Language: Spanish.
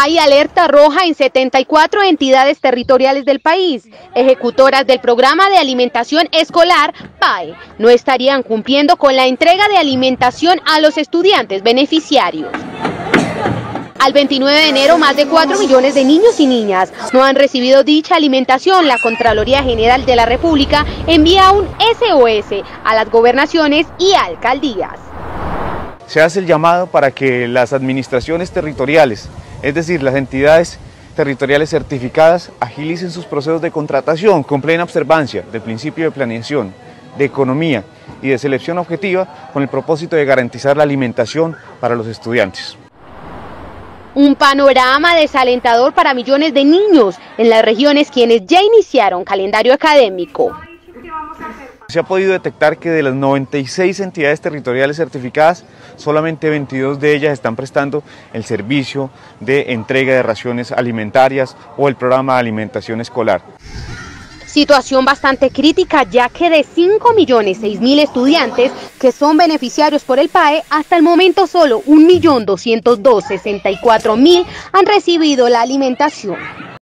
Hay alerta roja en 74 entidades territoriales del país. Ejecutoras del programa de alimentación escolar, PAE, no estarían cumpliendo con la entrega de alimentación a los estudiantes beneficiarios. Al 29 de enero, más de 4 millones de niños y niñas no han recibido dicha alimentación. La Contraloría General de la República envía un SOS a las gobernaciones y alcaldías. Se hace el llamado para que las administraciones territoriales es decir, las entidades territoriales certificadas agilicen sus procesos de contratación con plena observancia del principio de planeación, de economía y de selección objetiva con el propósito de garantizar la alimentación para los estudiantes. Un panorama desalentador para millones de niños en las regiones quienes ya iniciaron calendario académico. Se ha podido detectar que de las 96 entidades territoriales certificadas, solamente 22 de ellas están prestando el servicio de entrega de raciones alimentarias o el programa de alimentación escolar. Situación bastante crítica ya que de 5 millones mil estudiantes que son beneficiarios por el PAE, hasta el momento solo 1.202.064.000 han recibido la alimentación.